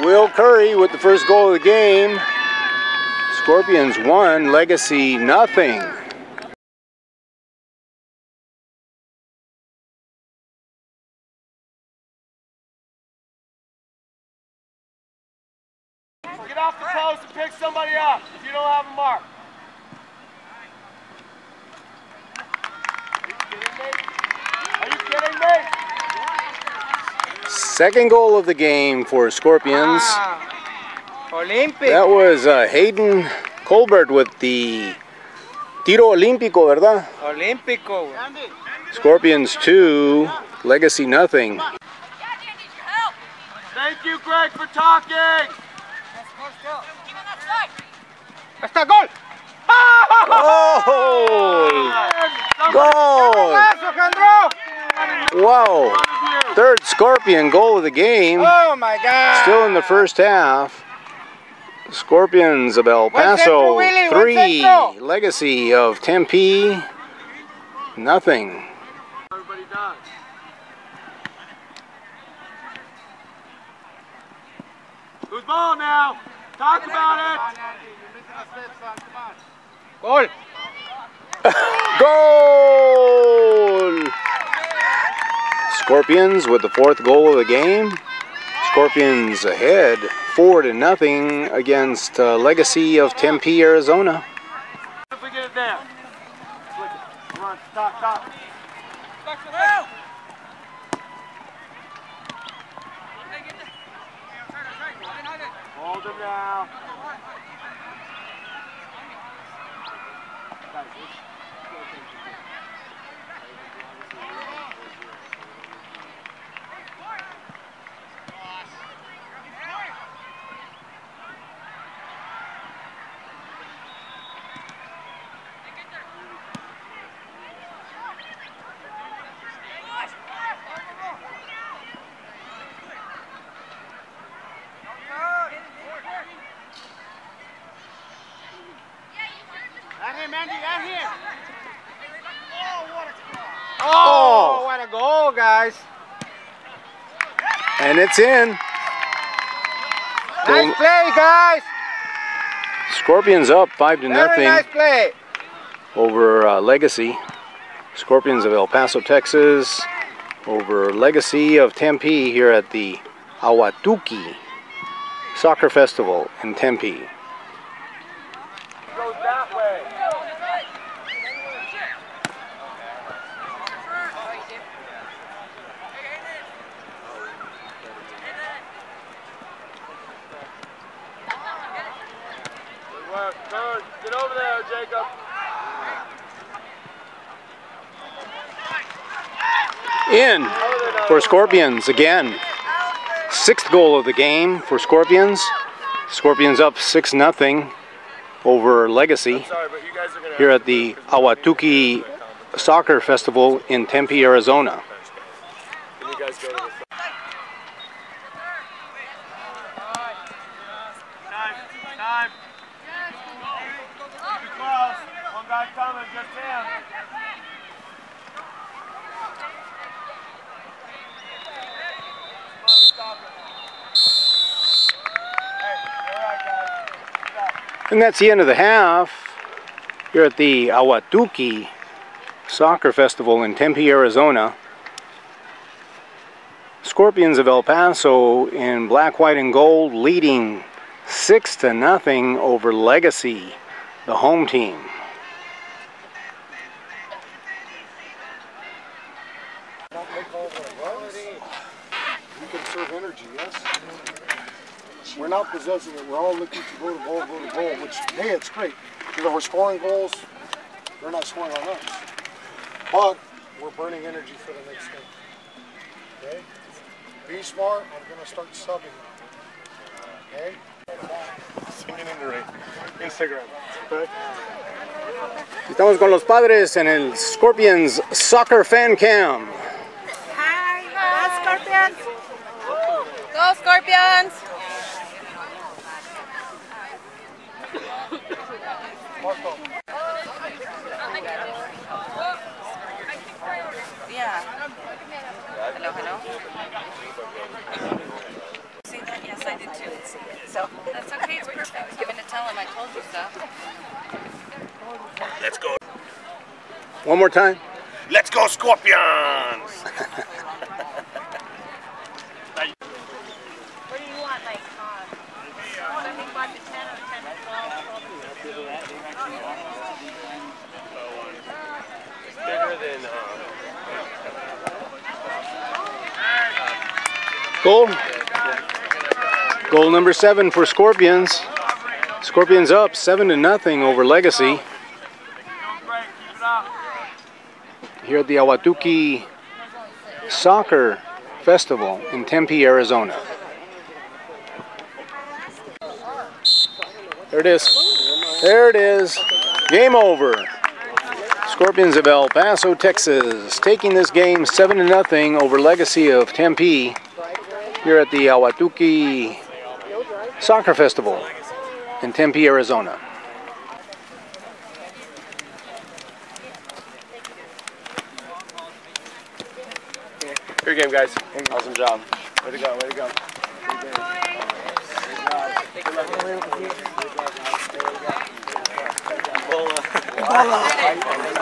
Will Curry with the first goal of the game. Scorpions one, Legacy nothing. Get off the post and pick somebody up if you don't have a mark. Second goal of the game for Scorpions. Ah, Olympic. That was uh, Hayden Colbert with the tiro olímpico, ¿verdad? Olímpico. Scorpions 2, Legacy nothing. Thank you, Greg, for talking. ¡Está gol! Oh! Goal! Wow! Third Scorpion goal of the game. Oh my God! Still in the first half. Scorpions of El Paso, Willie, three. Legacy of Tempe, nothing. Everybody does. Who's ball now? Talk about it. Gol. Goal! Scorpions with the fourth goal of the game. Scorpions ahead, four to nothing against uh, Legacy of Tempe, Arizona. If we get it it. Come on, stop, stop. Hold him now what a goal, guys. And it's in. Nice play, guys. Scorpions up five to Very nothing nice play. over uh, Legacy. Scorpions of El Paso, Texas over Legacy of Tempe here at the Ahwatukee Soccer Festival in Tempe. Goes that way. Good work. Good. Get over there, Jacob. In for Scorpions again. Sixth goal of the game for Scorpions. Scorpions up 6 nothing over Legacy Sorry, but you guys are gonna here at the Ahwatukee Soccer Festival in Tempe, Arizona. Can you guys go to the Time. Time. And that's the end of the half here at the Ahwatukee Soccer Festival in Tempe, Arizona. Scorpions of El Paso in black, white, and gold leading six to nothing over Legacy, the home team. We conserve energy, yes? We're not possessing it. We're all looking to go to goal, go to goal, which, hey, it's great. Because we're scoring goals, they're not scoring on us. But we're burning energy for the next game. Okay? Be smart. I'm going to start subbing. Okay? Swinging into right. Instagram. Okay? Estamos con los padres en el Scorpions Soccer Fan Cam. Hi, go Scorpions! Go Scorpions! Yeah. Hello, hello. See that? Yes. I did too. So that's okay. It's perfect. I was giving to tell him I told you so. Let's go. One more time. Let's go, Scorpions! What do you want, like, uh, I think about the 10 or 10 or 12. Bigger than, Goal. Goal number seven for Scorpions. Scorpions up seven to nothing over Legacy here at the Ahwatukee Soccer Festival in Tempe, Arizona. There it is. There it is. Game over. Scorpions of El Paso, Texas, taking this game seven to nothing over Legacy of Tempe here at the Ahwatukee Soccer Festival in Tempe, Arizona. Great game, guys. Awesome job. Way to go, way to go.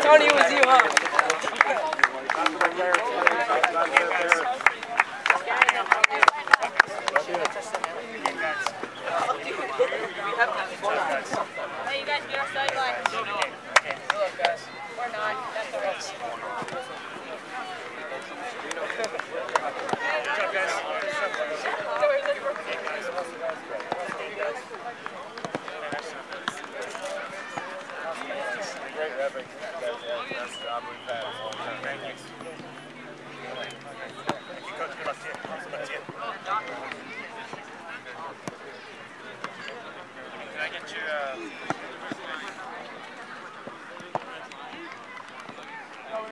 Tony, was you, huh?